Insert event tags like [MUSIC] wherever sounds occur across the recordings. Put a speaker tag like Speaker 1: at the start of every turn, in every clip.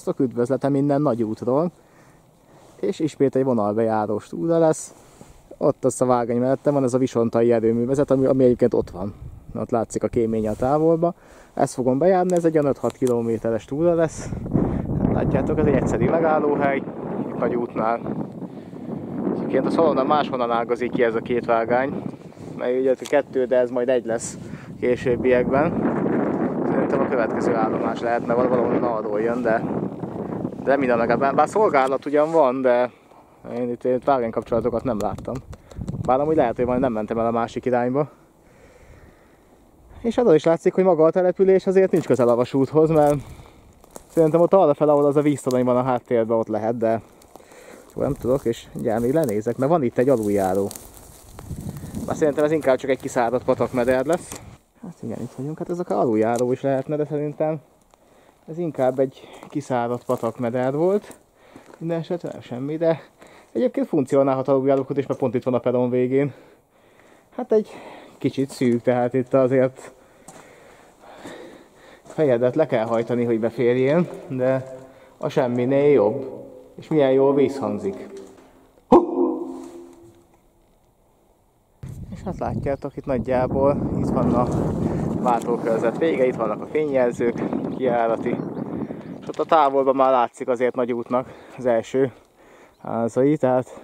Speaker 1: Sziasztok, üdvözletem minden nagy útról. És ismét egy vonalbejárós túra lesz. Ott az a vágány mellette van ez a visontai erőművezet, ami, ami egyébként ott van. Ott látszik a kémény a távolba. Ezt fogom bejárni, ez egy 5-6 kilométeres túra lesz. Látjátok, ez egy egyszerű megállóhely, itt nagy útnál. Egyébként a szalonna máshonnan ágazik ki ez a két vágány, mert ugye a kettő, de ez majd egy lesz későbbiekben. Szerintem a következő állomás lehet, mert valahol arról jön, de, de minden legalább. Bár szolgálat ugyan van, de én itt, vágány kapcsolatokat nem láttam. Bár amúgy lehet, hogy majd nem mentem el a másik irányba. És arról is látszik, hogy maga a település azért nincs közel a vasúthoz, mert szerintem ott arra fel, ahol az a víztorony van a háttérben, ott lehet, de jó, nem tudok, és ugye még lenézek, mert van itt egy aluljáró. Már szerintem ez inkább csak egy kiszáradt patakmeder lesz. Hát igen, itt vagyunk, hát ez akár aluljáró is lehetne, de szerintem ez inkább egy kiszáradt patakmeder volt. Minden esetre nem semmi, de egyébként funkcionálhat aluljárókot is, mert pont itt van a peron végén. Hát egy kicsit szűk, tehát itt azért fejedet le kell hajtani, hogy beférjél, de a semminél jobb. És milyen jól vízhangzik. És hát látjátok, itt nagyjából itt van a váltókörzet vége, itt vannak a fényjelzők, kijárati. És ott a távolban már látszik azért nagy útnak az első házai, tehát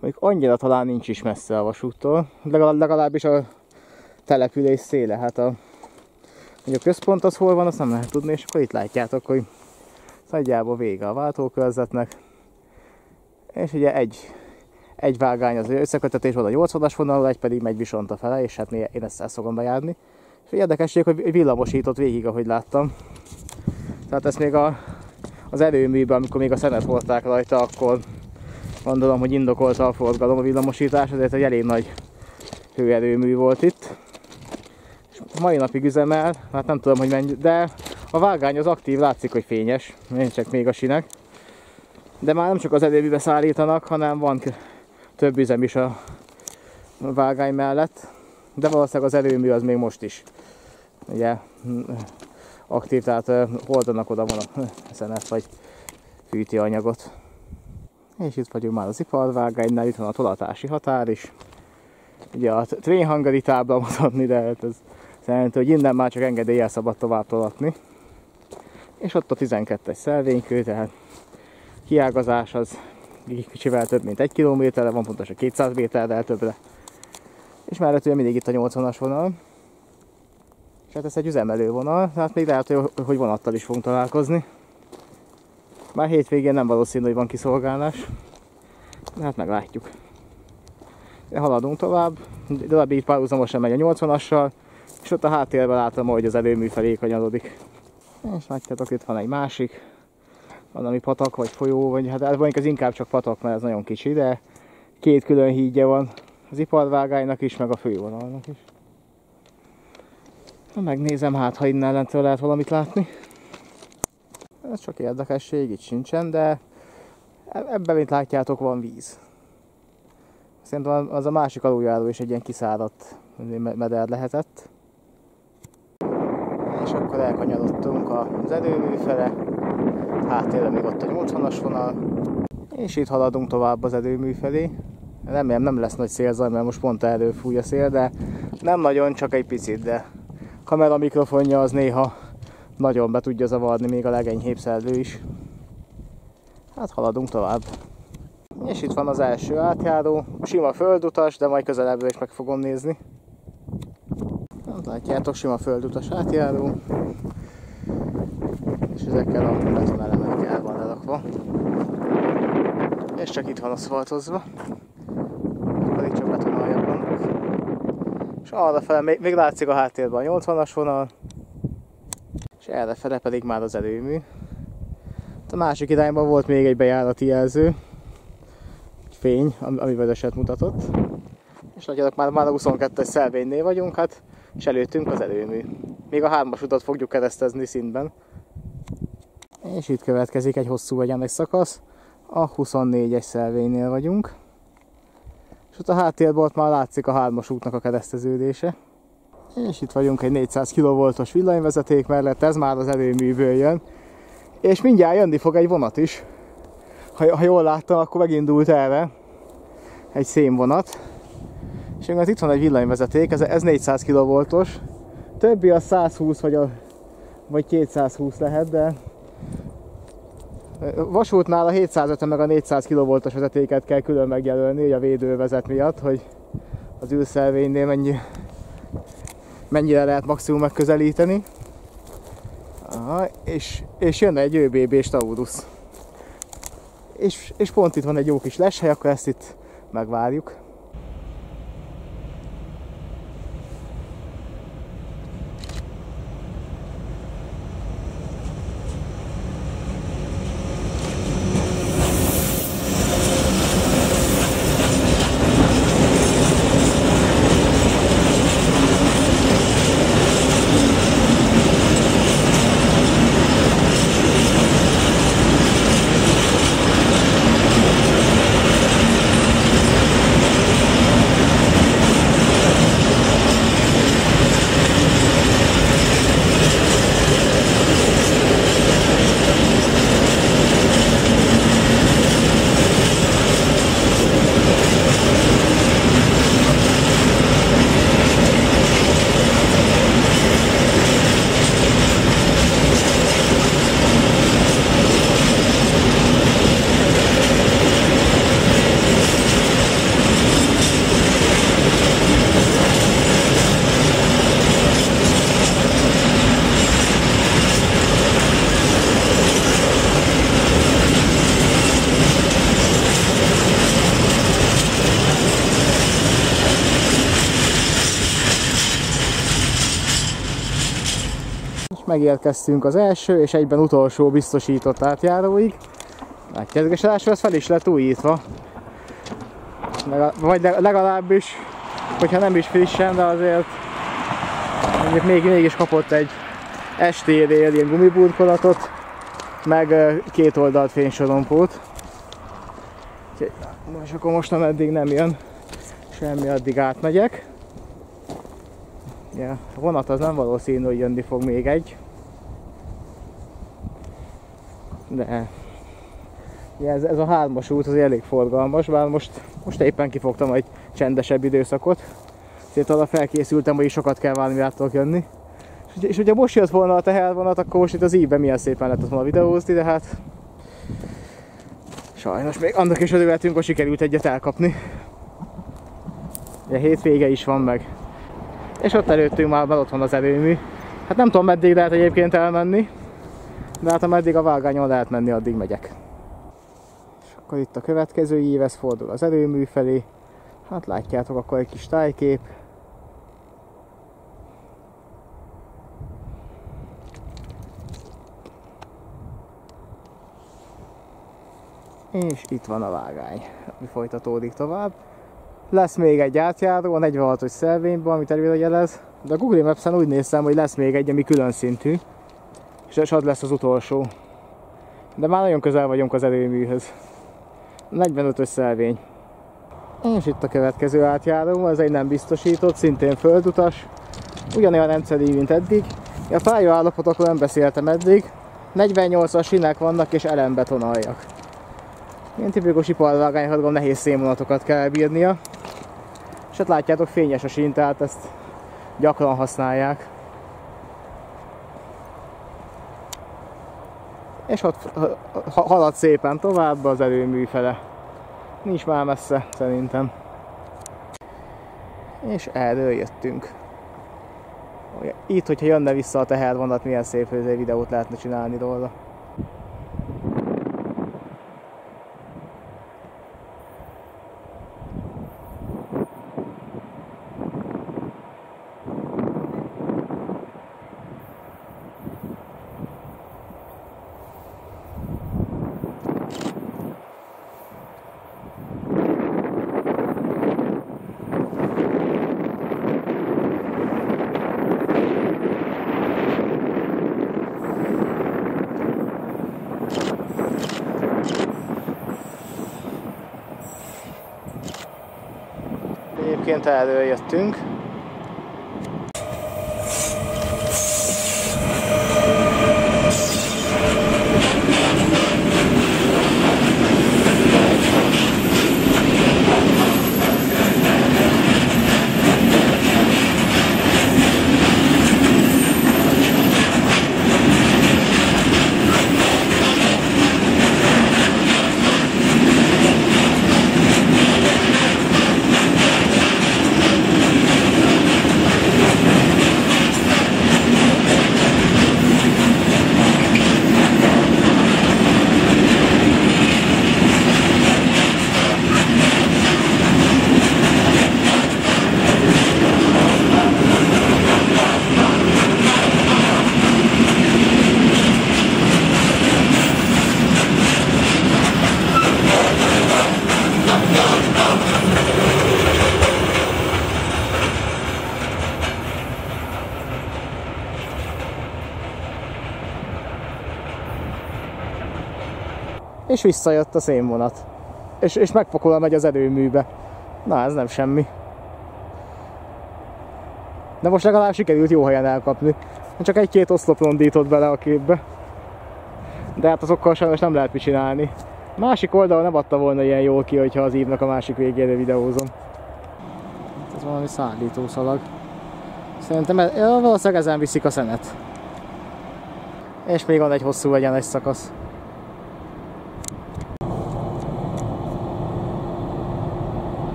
Speaker 1: mondjuk annyira talán nincs is messze a vasúttól, legalább, legalábbis a település széle, hát a, hogy a központ az hol van, azt nem lehet tudni, és akkor itt látjátok, hogy nagyjából vége a váltókörzetnek, és ugye egy, egy vágány az összekötetés van a 80-as vonalra, egy pedig megy Visonta fele, és hát én ezt el szokom bejárni. És érdekesség, hogy villamosított végig, ahogy láttam. Tehát ezt még a, az erőműben, amikor még a szenet volták rajta, akkor gondolom, hogy indokolta a forgalom a villamosítás, ezért egy elég nagy hőerőmű volt itt. És mai napig üzemel, hát nem tudom, hogy mennyi, de a vágány az aktív, látszik, hogy fényes, csak még a sinek. De már nem csak az erőműbe szállítanak, hanem van több üzem is a vágány mellett. De valószínűleg az erőmű az még most is ugye, aktív, tehát oldanak oda van a szenet vagy fűti anyagot. És itt vagyunk már az iparvágánynál, itt van a tolatási határ is. Ugye a train hangari tábla mutatni, de hát ez szerintem, hogy innen már csak engedéllyel szabad tovább tolatni. És ott a 12-es szelvénykő, tehát kiágazás az kicsivel több mint egy kilométerre, van pontosan 200 méterrel többre. És mellett ugye mindig itt a 80-as vonal. És hát ez egy üzemelő vonal, tehát még lehet, hogy vonattal is fogunk találkozni. Már hétvégén nem valószínű, hogy van kiszolgálás. De hát meglátjuk. De haladunk tovább, de így párhuzamosan megy a 80-assal, és ott a háttérben látom, hogy az előmű felé kanyarodik. És látjátok, itt van egy másik, valami patak vagy folyó, vagy hát mondjuk az inkább csak patak, mert ez nagyon kicsi, de két külön hídja van az iparvágánynak is, meg a fővonalnak is. Na, megnézem, hát ha innen lentről lehet valamit látni. Ez csak érdekesség, itt sincsen, de ebben, mint látjátok, van víz. Szerintem az a másik aluljáró is egy ilyen kiszáradt meder lehetett. És akkor elkanyarodtunk az erőmű fele, háttérre még ott a 80-as vonal, és itt haladunk tovább az erőmű felé. Remélem nem lesz nagy szélzaj, mert most pont előfúj a szél, de nem nagyon, csak egy picit, de kamera mikrofonja az néha nagyon be tudja zavarni, még a legenyhébb szellő is. Hát haladunk tovább. És itt van az első átjáró, sima földutas, de majd közelebbről is meg fogom nézni. Hát látjátok, sima földutas átjáró. És ezekkel a betonelemekkel lerakva. És csak itt van aszfaltozva. Pedig csak betonaljak vannak. És arra fel még, még látszik a háttérben a 80-as vonal. És erre fele pedig már az erőmű. A másik irányban volt még egy bejárati jelző, fény, ami vöröset mutatott. És nagyjából már, már a 22-es szelvénynél vagyunk, hát, és előttünk az erőmű. Még a hármas utat fogjuk keresztezni szintben. És itt következik egy hosszú egyenes szakasz, a 24-es szelvénynél vagyunk. És ott a háttérben ott már látszik a hármas útnak a kereszteződése. És itt vagyunk egy 400 kV-os villanyvezeték mellett, ez már az erőműből jön. És mindjárt jönni fog egy vonat is. Ha, ha jól láttam, akkor megindult erre egy szénvonat. És az itt van egy villanyvezeték, ez, ez 400 kV-os. Többi a 120 vagy, a, vagy 220 lehet, de vasútnál a 750 meg a 400 kV-os vezetéket kell külön megjelölni, a védővezet miatt, hogy az ülszelvénynél mennyi, mennyire lehet maximum megközelíteni. Aha, és, és jön egy ÖBB-s Taurus. És, és pont itt van egy jó kis leshely, akkor ezt itt megvárjuk. Megérkeztünk az első és egyben utolsó biztosított átjáróig. És ráadásul ez fel is lett újítva. Vagy legalábbis, hogyha nem is frissen, de azért mondjuk még, mégis kapott egy estérél ilyen gumiburkolatot, meg két oldalt fénysorompót. És akkor most ameddig nem jön semmi, addig átmegyek. Ja, a vonat az nem valószínű, hogy jönni fog még egy. De ja, ez, ez a hármas út az elég forgalmas, bár most, most éppen kifogtam egy csendesebb időszakot. Ezért arra felkészültem, hogy sokat kell válni, mire tudok jönni. És, és ugye most jött volna a tehervonat, akkor most itt az ívben milyen szépen lehetett volna videózni, de hát sajnos még annak is örülhetünk, hogy sikerült egyet elkapni. Ugye hétvége is van meg. És ott előttünk már, már ott van az erőmű. Hát nem tudom meddig lehet egyébként elmenni, de hát ameddig a vágányon lehet menni, addig megyek. És akkor itt a következő ív, ez fordul az erőmű felé. Hát látjátok akkor egy kis tájkép. És itt van a vágány, ami folytatódik tovább. Lesz még egy átjáró a 46-os szelvényben, amit előrejelez, de a Google Maps-en úgy néztem, hogy lesz még egy, ami külön szintű, és az lesz az utolsó. De már nagyon közel vagyunk az erőműhöz. 45-ös szelvény. És itt a következő átjáró, ez egy nem biztosított, szintén földutas. Ugyanolyan rendszerű, mint eddig. A pálya állapotokról nem beszéltem eddig. 48-as sinek vannak és elembetonaljak. Ilyen tipikus iparvágány, nehéz szénvonatokat kell bírnia. És hát látjátok, fényes a sín, tehát ezt gyakran használják. És ott halad szépen tovább az erőmű fele. Nincs már messze, szerintem. És erről jöttünk. Itt, hogyha jönne vissza a tehervonat, milyen szép videót lehetne csinálni róla. Egyébként erről És visszajött a szénvonat. És, és megpakol megy az erőműbe. Na, ez nem semmi. De most legalább sikerült jó helyen elkapni. Csak egy-két oszlop rondított bele a képbe. De hát azokkal sajnos nem lehet mit csinálni. Másik oldalon nem adta volna ilyen jól ki, hogyha az ívnak a másik végére videózom. Ez valami szállítószalag. Szerintem ez, ja, valószínűleg ezen viszik a szenet. És még van egy hosszú egyenes szakasz.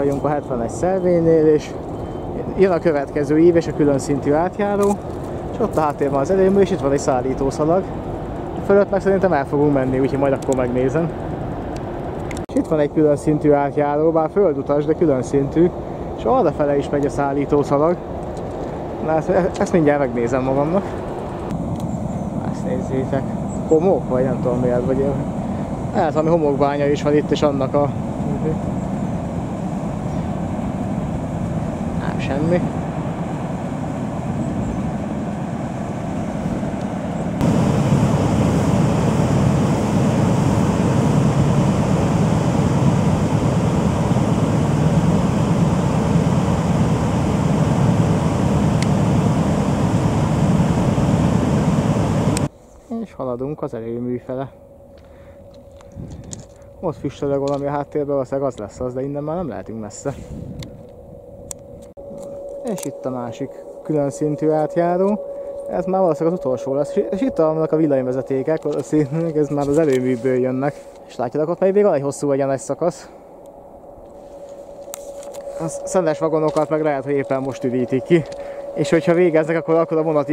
Speaker 1: Vagyunk a 71 szelvénynél, és jön a következő ív és a külön szintű átjáró, és ott a háttérben az erőmű, és itt van egy szállítószalag. Fölött meg szerintem el fogunk menni, úgyhogy majd akkor megnézem. És itt van egy külön szintű átjáró, bár földutas, de külön szintű, és arra fele is megy a szállítószalag. Na, ezt, ezt mindjárt megnézem magamnak. Ezt nézzétek. Homok, vagy nem tudom miért, vagy lehet valami homokbánya is van itt, és annak a... Nem semmi. és haladunk az erőmű fele. Ott füstölög valami a háttérben, valószínűleg az lesz az, de innen már nem lehetünk messze. És itt a másik külön szintű átjáró. Ez már valószínűleg az utolsó lesz. És itt vannak a villanyvezetékek, valószínűleg ez már az erőműből jönnek. És látjátok, ott még van egy hosszú egyenes szakasz. A szendes vagonokat meg lehet, hogy éppen most üdítik ki. És hogyha végeznek, akkor, akkor a vonat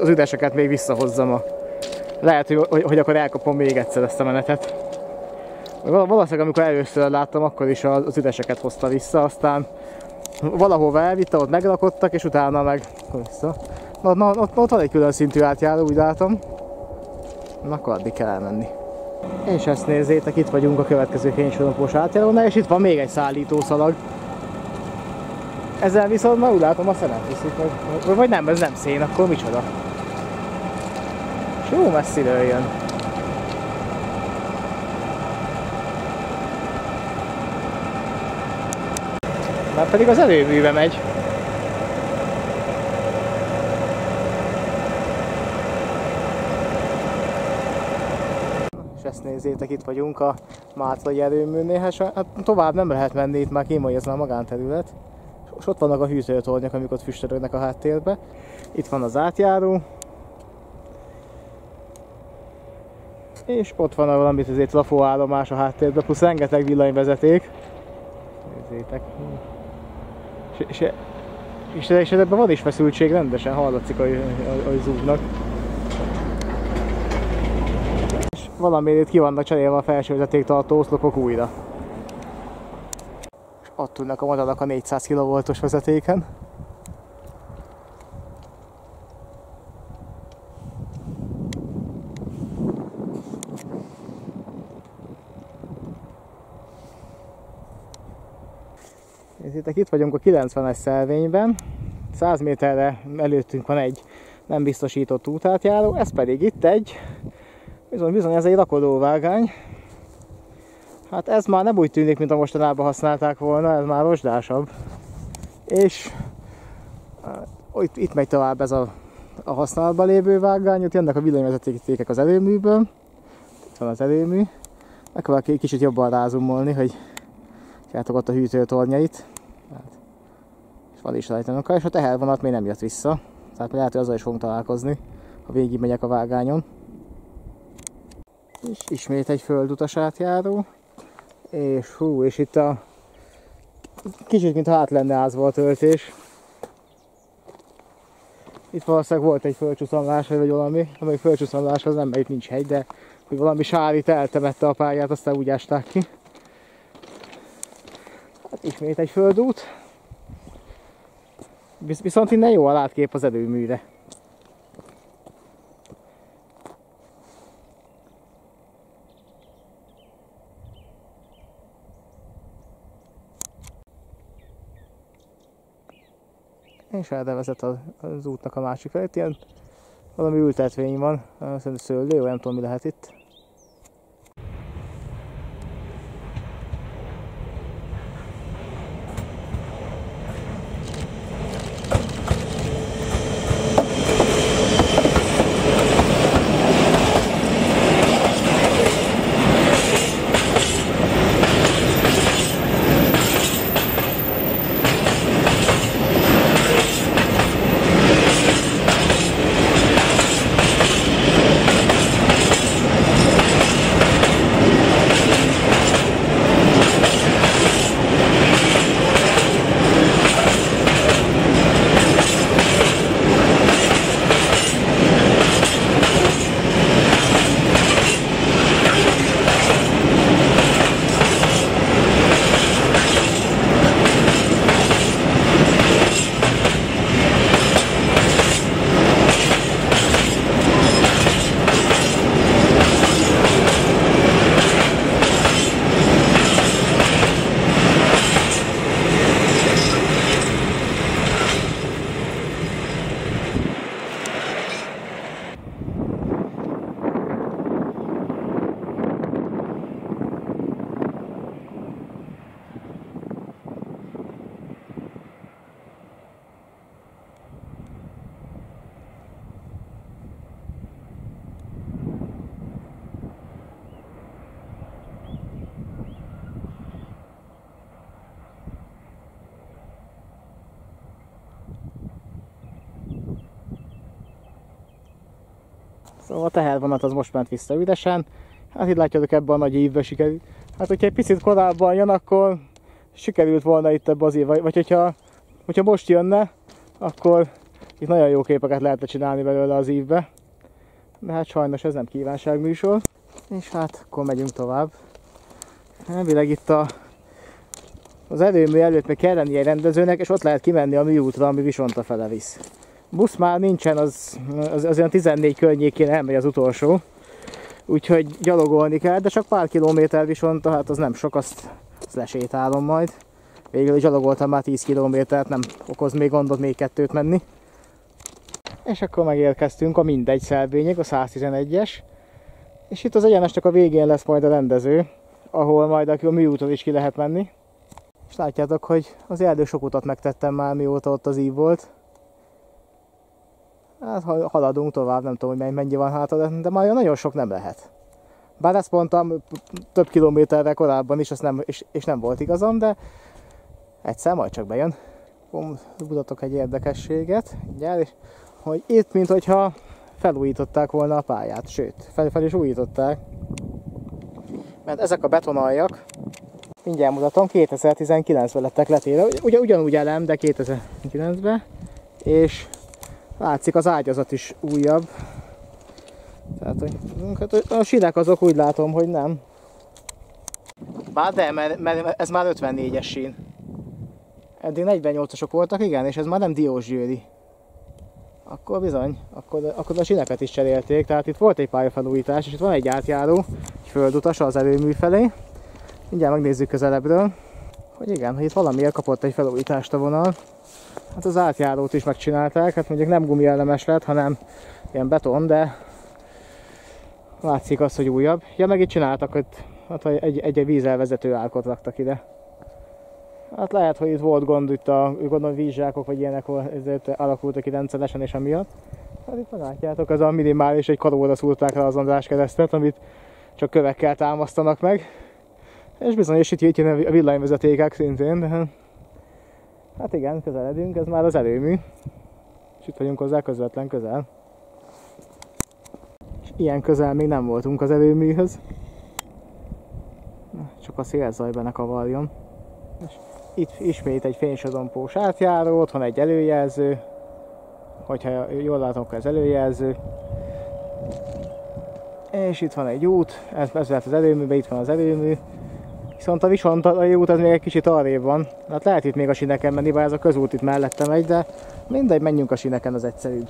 Speaker 1: az üdeseket még visszahozzam a lehet, hogy, hogy, akkor elkapom még egyszer ezt a menetet. Valószínűleg amikor először láttam, akkor is az üdeseket hozta vissza, aztán valahova elvitte, ott megrakottak, és utána meg vissza. Na, na, ott, ott van egy külön szintű átjáró, úgy látom. Na, akkor addig kell elmenni. És ezt nézzétek, itt vagyunk a következő fénysorompós átjárónál, és itt van még egy szállítószalag. Ezzel viszont már úgy látom a szenet viszik, vagy, vagy nem, ez nem szén, akkor micsoda? És jó messziről jön. Már pedig az előműve megy. És ezt nézzétek, itt vagyunk a Mátai erőműnél, hát, hát tovább nem lehet menni, itt már ez a magánterület. És ott vannak a hűtőtornyok, amik ott füstölögnek a háttérbe. Itt van az átjáró, és ott van a valamit azért trafóállomás a háttérben, plusz rengeteg villanyvezeték. Nézzétek. És, és, és, ebben van is feszültség, rendesen hallatszik, hogy, hogy zúgnak. És valamiért ki vannak cserélve a felső vezetéktartó oszlopok újra. És ott tudnak a madarak a 400 kV-os vezetéken. Nézzétek, itt vagyunk a 90-es szelvényben, 100 méterre előttünk van egy nem biztosított útátjáró, ez pedig itt egy, bizony, bizony ez egy rakodóvágány. Hát ez már nem úgy tűnik, mint a mostanában használták volna, ez már rozsdásabb. És uh, itt, itt megy tovább ez a, a használatban lévő vágány, ott jönnek a villanyvezetékek az előműből. Itt van az előmű. Megpróbálok egy kicsit jobban rázumolni, hogy látok ott a hűtőtornyait. Hát, és van is rajta és a tehervonat még nem jött vissza. Tehát lehet, hogy azzal is fogunk találkozni, ha végig megyek a vágányon. És ismét egy földutas átjáró. És hú, és itt a kicsit, mintha át lenne ázva a töltés. Itt valószínűleg volt egy földcsúszamlás, vagy valami, amely földcsúszamláshoz nem, mert itt nincs hegy, de hogy valami sárit eltemette a pályát, aztán úgy ásták ki. Hát ismét egy földút. Viszont innen jó a látkép az erőműre. És erre vezet az, az útnak a másik felé. Ilyen valami ültetvény van, szerintem szőlő, nem tudom mi lehet itt. Szóval a tehervonat az most ment vissza üdesen. Hát itt látjátok ebben a nagy évben sikerült. Hát hogyha egy picit korábban jön, akkor sikerült volna itt ebbe az év, vagy hogyha, hogyha most jönne, akkor itt nagyon jó képeket lehetne csinálni belőle az évbe. De hát sajnos ez nem kívánságműsor. És hát akkor megyünk tovább. Elvileg itt a, az előmű előtt még kell lenni egy rendezőnek, és ott lehet kimenni a műútra, ami Visonta fele visz busz már nincsen, az, az, az olyan 14 környékén elmegy az utolsó. Úgyhogy gyalogolni kell, de csak pár kilométer viszont, hát az nem sok, azt, azt lesétálom majd. Végül is gyalogoltam már 10 kilométert, nem okoz még gondot még kettőt menni. És akkor megérkeztünk a mindegy szelvényig, a 111-es. És itt az egyenesnek a végén lesz majd a rendező, ahol majd a műúton is ki lehet menni. És látjátok, hogy az erdő sok utat megtettem már, mióta ott az ív volt. Hát haladunk tovább, nem tudom, hogy mennyi van hátra, de már nagyon sok nem lehet. Bár ezt mondtam több kilométerre korábban is, nem, és, és nem volt igazam, de egyszer majd csak bejön. Mutatok egy érdekességet, gyere, hogy itt, mint hogyha felújították volna a pályát, sőt, fel, fel is újították. Mert ezek a betonaljak, mindjárt mutatom, 2019-ben lettek letéve, ugye ugyanúgy elem, de 2009-ben, és Látszik az ágyazat is újabb. Tehát, hogy hát a sinek azok úgy látom, hogy nem. Bár de, mert, mert ez már 54-es sín. Eddig 48-asok voltak, igen, és ez már nem Diósgyőri. Akkor bizony, akkor, akkor a sineket is cserélték, tehát itt volt egy pályafelújítás, és itt van egy átjáró, egy földutas az erőmű felé. Mindjárt megnézzük közelebbről, hogy igen, hogy itt valamiért kapott egy felújítást a vonal. Hát az átjárót is megcsinálták, hát mondjuk nem gumielemes lett, hanem ilyen beton, de látszik az, hogy újabb. Ja, meg itt csináltak, hogy hát egy, egy, vízelvezető árkot raktak ide. Hát lehet, hogy itt volt gond, itt a gondolom vízsákok vagy ilyenek, ezért alakultak ki rendszeresen és amiatt. Hát itt látjátok, ez a minimális egy karóra szúrták rá az András keresztet, amit csak kövekkel támasztanak meg. És bizony, és itt jön a villanyvezetékek szintén, de hát igen, közeledünk, ez már az előmű. És itt vagyunk hozzá közvetlen közel. És ilyen közel még nem voltunk az előműhöz. Csak a szélzaj ne kavarjon. És itt ismét egy fénysodompós átjáró, otthon egy előjelző. Hogyha jól látom, ez előjelző. És itt van egy út, ez, ez lehet az előműbe, itt van az előmű. Viszont a Visontai út az még egy kicsit arrébb van. Hát lehet itt még a sineken menni, bár ez a közút itt mellette megy, de mindegy, menjünk a sineken, az egyszerűbb.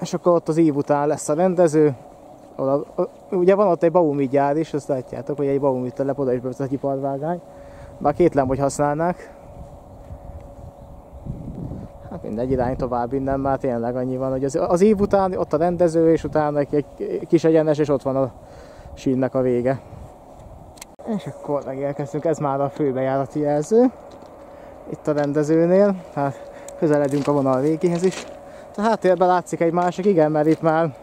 Speaker 1: És akkor ott az ív után lesz a rendező. Oda, ugye van ott egy Baumi gyár is, azt látjátok, hogy egy Baumi telep, oda is bevezet egy iparvágány. Bár kétlem, hogy használnák. Hát mindegy. egy irány tovább innen már tényleg annyi van, hogy az, az év után ott a rendező, és utána egy, egy kis egyenes, és ott van a sínnek a vége. És akkor megérkeztünk, ez már a főbejárati jelző. Itt a rendezőnél, tehát közeledünk a vonal végéhez is. A háttérben látszik egy másik, igen, mert itt már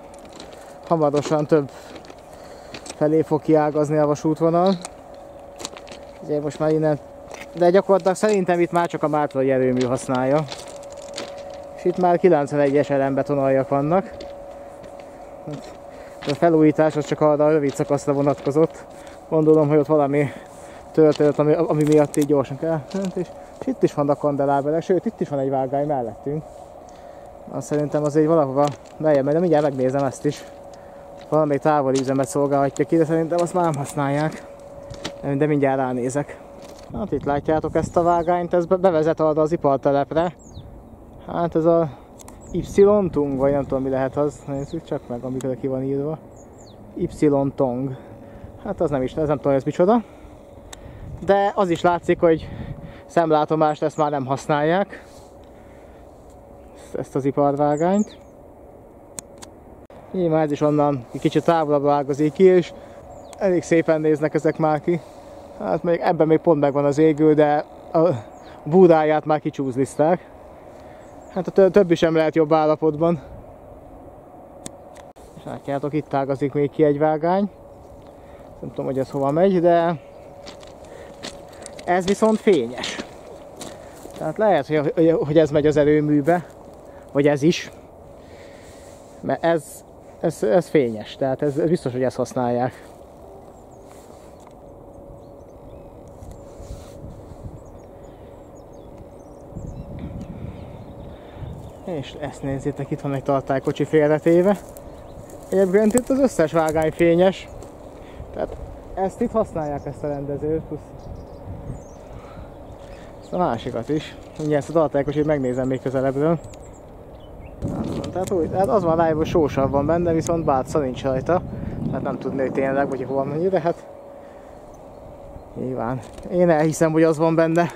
Speaker 1: hamarosan több felé fog kiágazni a vasútvonal. Ugye most már innen, de gyakorlatilag szerintem itt már csak a Mártrai erőmű használja. Itt már 91-es elembetonaljak vannak. A felújítás az csak arra a rövid szakaszra vonatkozott. Gondolom, hogy ott valami történt, ami, ami miatt így gyorsan kell. És, és itt is vannak kandeláberek, sőt itt is van egy vágány mellettünk. Azt szerintem azért valahova bejön, de mindjárt megnézem ezt is. Valami távoli üzemet szolgálhatja ki, de szerintem azt már nem használják. De mindjárt ránézek. Hát itt látjátok ezt a vágányt, ez bevezet arra az ipartelepre. Hát ez a Y-tung, vagy nem tudom mi lehet az, nézzük csak meg, amikor ki van írva. Y-tong. Hát az nem is, ez nem tudom, ez micsoda. De az is látszik, hogy szemlátomást ezt már nem használják. Ezt az iparvágányt. Már ez is onnan kicsit távolabb ágazik ki, és elég szépen néznek ezek már ki. Hát még ebben még pont megvan az égő, de a búdáját már kicsúzliszták. Hát a többi sem lehet jobb állapotban. És látjátok, itt ágazik még ki egy vágány. Nem tudom, hogy ez hova megy, de ez viszont fényes. Tehát lehet, hogy ez megy az erőműbe, vagy ez is. Mert ez, ez, ez fényes, tehát ez biztos, hogy ezt használják. És ezt nézzétek, itt van egy tartálykocsi félretéve. Egyébként itt az összes vágány fényes. Tehát ezt itt használják, ezt a rendezőt, plusz ezt a másikat is. Ugye ezt a tartálykocsit megnézem még közelebbről. Tehát, úgy, tehát az van rájában, sósabb van benne, viszont bátsa nincs rajta. Tehát nem tudni, hogy tényleg, hogy hol mennyi, de hát nyilván. Én elhiszem, hogy az van benne.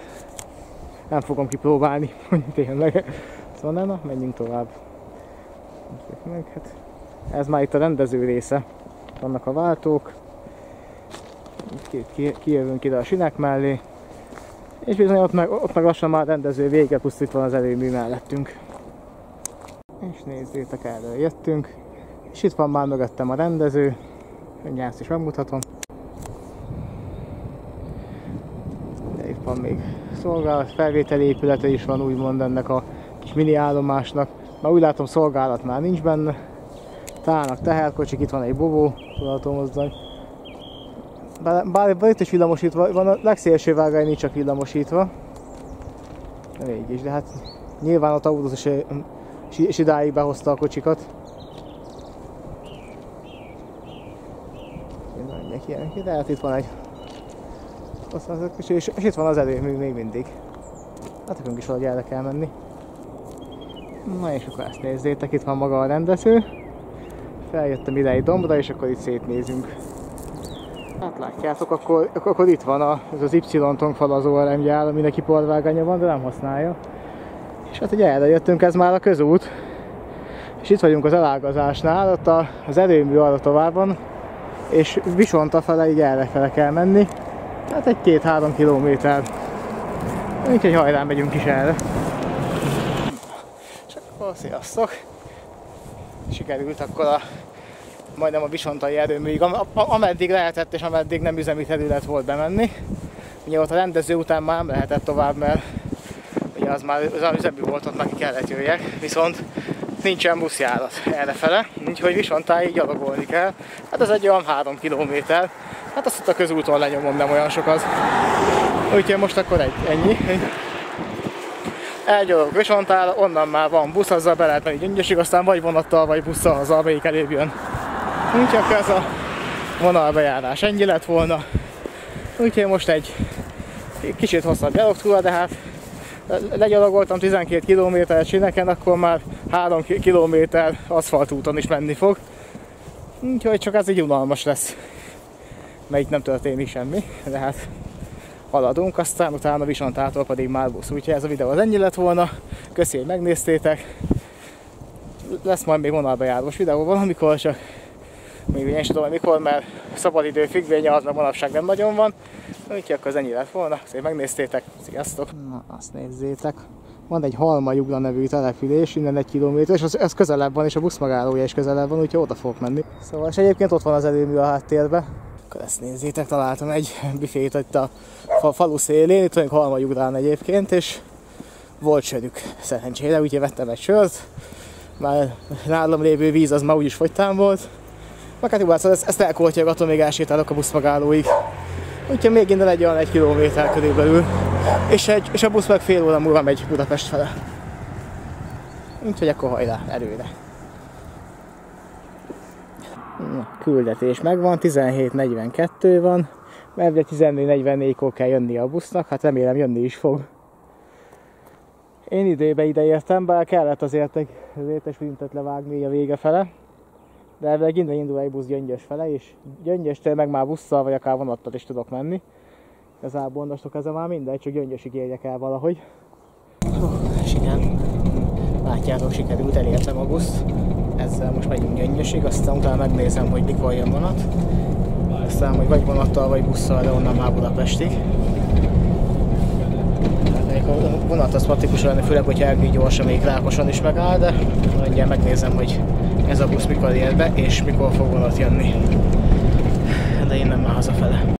Speaker 1: Nem fogom kipróbálni, [LAUGHS] hogy tényleg. Szóval na, menjünk tovább. Meg, hát ez már itt a rendező része. Vannak a váltók. Kijövünk ide a sinek mellé. És bizony ott meg, ott meg lassan már rendező vége, plusz van az előmű mellettünk. És nézzétek, erről jöttünk. És itt van már mögöttem a rendező. Mindjárt ezt is megmutatom. De itt van még szolgálat, felvételi épülete is van úgymond ennek a kis mini állomásnak. Már úgy látom szolgálat már nincs benne. Tálnak teherkocsik, itt van egy bovó, mozdony. Bár, bár, bár itt is villamosítva, van a legszélső vágány nincs csak villamosítva. Végig de hát nyilván a Taurus is, is idáig behozta a kocsikat. Ilyen, de hát itt van egy és, és, itt van az előmű még mindig. Hát nekünk is valahogy erre kell menni. Na és akkor ezt nézzétek, itt van maga a rendező. Feljöttem ide egy dombra, és akkor itt szétnézünk. Hát látjátok, akkor, akkor itt van a, ez az Y-tong falazó elemgyár, aminek iparvágánya van, de nem használja. És hát ugye erre jöttünk, ez már a közút. És itt vagyunk az elágazásnál, ott a, az erőmű arra tovább van, és Visonta fele így errefele kell menni. Hát egy két-három kilométer. Úgyhogy hajrá megyünk is erre. Akkor sziasztok! Sikerült akkor a majdnem a Visontai erőműig, ameddig lehetett és ameddig nem üzemi terület volt bemenni. Ugye ott a rendező után már nem lehetett tovább, mert ugye az már az üzemű volt, ott neki kellett jöjjek, viszont nincsen buszjárat errefele, úgyhogy Visontáig gyalogolni kell. Hát ez egy olyan három kilométer, hát azt ott a közúton lenyomom, nem olyan sok az. Úgyhogy most akkor egy, ennyi. Elgyalog Visontára, onnan már van busz, azzal be lehet menni aztán vagy vonattal, vagy busszal haza, amelyik elébb jön. Csak ez a vonalbejárás ennyi lett volna. Úgyhogy most egy kicsit hosszabb gyalogtúra, de hát legyalogoltam 12 kilométeret sineken, akkor már 3 km aszfaltúton is menni fog. Úgyhogy csak ez egy unalmas lesz. Mert itt nem történik semmi, de hát haladunk, aztán utána Visontától pedig már busz. Úgyhogy ez a videó az ennyi lett volna. Köszi, hogy megnéztétek. Lesz majd még vonalbejárós videó valamikor, csak még én sem tudom mikor, mert szabadidő függvénye az, mert manapság nem nagyon van. Úgyhogy akkor az ennyi lett volna. Szép megnéztétek. Sziasztok! Na, azt nézzétek. Van egy Halma Jugla nevű település, innen egy kilométer, és az, ez közelebb van, és a buszmegállója is közelebb van, úgyhogy oda fogok menni. Szóval, és egyébként ott van az előmű a háttérben. Akkor ezt nézzétek, találtam egy büfét itt a falu szélén, itt vagyunk Halma Jugrán egyébként, és volt sörük szerencsére, úgyhogy vettem egy sört. Már nálam lévő víz az már úgyis fogytán volt. Meg hát jó, szóval ezt, ezt elkoltyogatom, még elsétálok a buszmegállóig. Úgyhogy még innen egy olyan egy kilométer körülbelül. És, egy, és a busz meg fél óra múlva megy Budapest fele. Úgyhogy akkor hajrá, erőre. Na, küldetés megvan, 17.42 van. Mert 14.44-kor kell jönni a busznak, hát remélem jönni is fog. Én időbe ide értem, bár kellett azért egy értes büntet levágni a vége fele. De elvileg innen indul egy busz Gyöngyös fele, és Gyöngyöstől meg már busszal vagy akár vonattal is tudok menni. Igazából mostok ezzel már mindegy, csak Gyöngyösig érjek el valahogy. Oh, és igen, látjátok, sikerült, elértem a buszt. Ezzel most megyünk Gyöngyösig, aztán utána megnézem, hogy mikor jön vonat. Aztán, hogy vagy vonattal, vagy busszal, de onnan már Budapestig. A vonat az praktikus lenne, főleg, hogyha elég gyorsan, még Rákoson is megáll, de mindjárt megnézem, hogy ez a busz mikor ér be, és mikor fog vonat jönni. De én nem már hazafele.